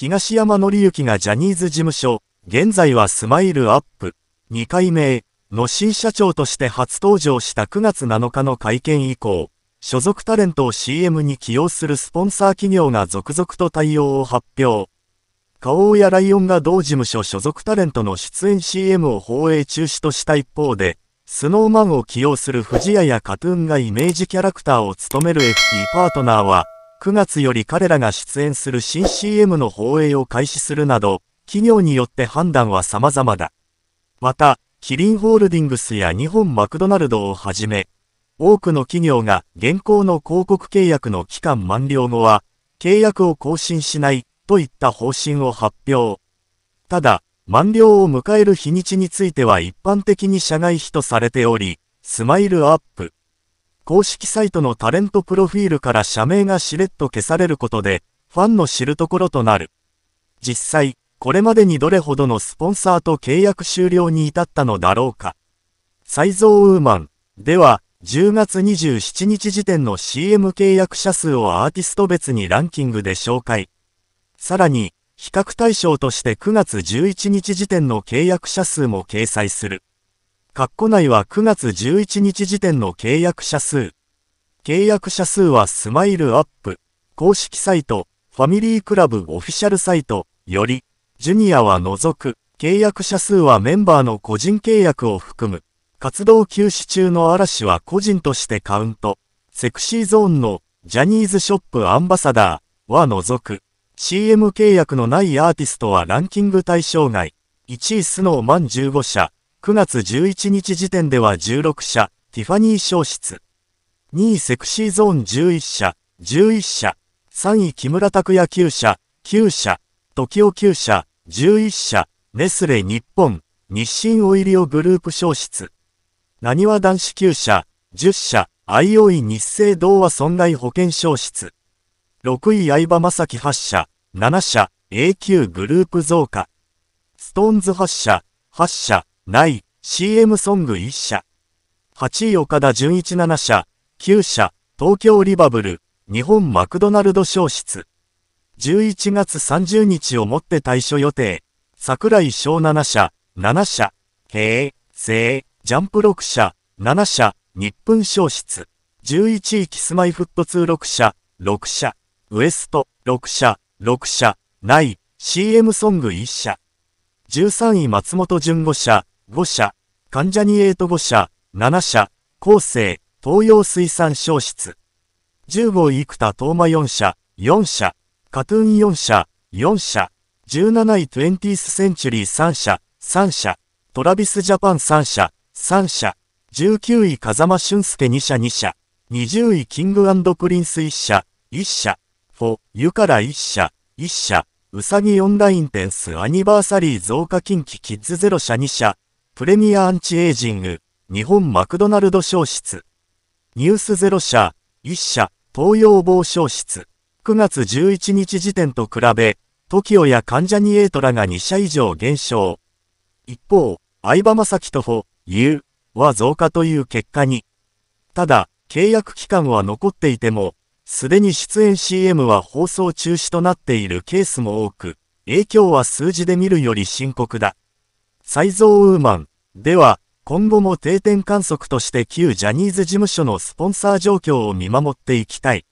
東山紀之がジャニーズ事務所、現在はスマイルアップ、2回目の新社長として初登場した9月7日の会見以降、所属タレントを CM に起用するスポンサー企業が続々と対応を発表。花王やライオンが同事務所所属タレントの出演 CM を放映中止とした一方で、スノーマンを起用する藤谷やカトゥーンがイメージキャラクターを務める FT パートナーは、9月より彼らが出演する新 CM の放映を開始するなど、企業によって判断は様々だ。また、キリンホールディングスや日本マクドナルドをはじめ、多くの企業が現行の広告契約の期間満了後は、契約を更新しないといった方針を発表。ただ、満了を迎える日にちについては一般的に社外費とされており、スマイルアップ。公式サイトのタレントプロフィールから社名がしれっと消されることで、ファンの知るところとなる。実際、これまでにどれほどのスポンサーと契約終了に至ったのだろうか。サ蔵ウーマンでは、10月27日時点の CM 契約者数をアーティスト別にランキングで紹介。さらに、比較対象として9月11日時点の契約者数も掲載する。括弧内は9月11日時点の契約者数。契約者数はスマイルアップ、公式サイト、ファミリークラブオフィシャルサイト、より、ジュニアは除く、契約者数はメンバーの個人契約を含む。活動休止中の嵐は個人としてカウント。セクシーゾーンのジャニーズショップアンバサダーは除く。CM 契約のないアーティストはランキング対象外。1位スノーマン15社。9月11日時点では16社。ティファニー消失。2位セクシーゾーン11社。11社。3位木村拓哉9社。9社。TOKIO 9社。11社。ネスレ日本。日清オイリオグループ消失。なにわ男子9社。10社。IOI 日清同和損害保険消失。6位相葉正樹8社、7社、AQ グループ増加。ストーンズ8社、8社、ない、CM ソング1社。8位岡田純一7社、9社、東京リバブル、日本マクドナルド消失。11月30日をもって対処予定。桜井翔7社、7社、平成、ジャンプ6社、7社、日本消失。11位キスマイフット2 6社、6社。ウエスト、6社、6社、ない、CM ソング1社。13位松本潤5社、5社、関ジャニエイト5社、7社、構成、東洋水産消失。15位生田東馬4社、4社、カトゥーン4社、4社、17位 20th センチュリー3社、3社、トラビスジャパン3社、3社、19位風間俊介2社2社、20位 King & Prince 1社、1社、ふぉ〜ゆ〜から1社、1社、うさぎオンライン Tenth Anniversary 増加 KinKi Kids ゼロ社2社、プレミアアンチエイジング、日本マクドナルド消失。ニュースゼロ社、1社、東洋紡消失。9月11日時点と比べ、TOKIO や関ジャニエイトらが2社以上減少。一方、相葉雅紀とフォ、ユーは増加という結果に。ただ、契約期間は残っていても、すでに出演 CM は放送中止となっているケースも多く、影響は数字で見るより深刻だ。再造ウーマンでは、今後も定点観測として旧ジャニーズ事務所のスポンサー状況を見守っていきたい。